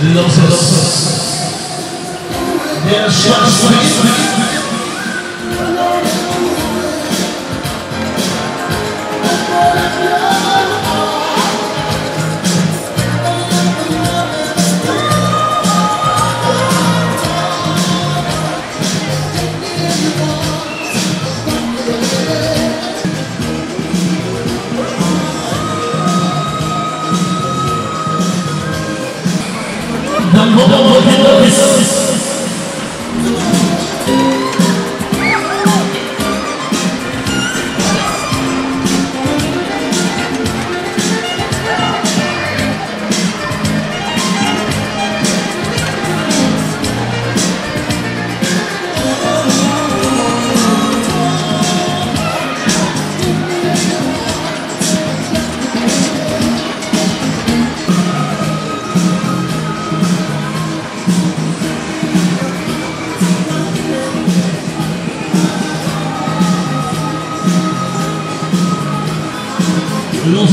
losses. There's losses. ¿Cómo Los,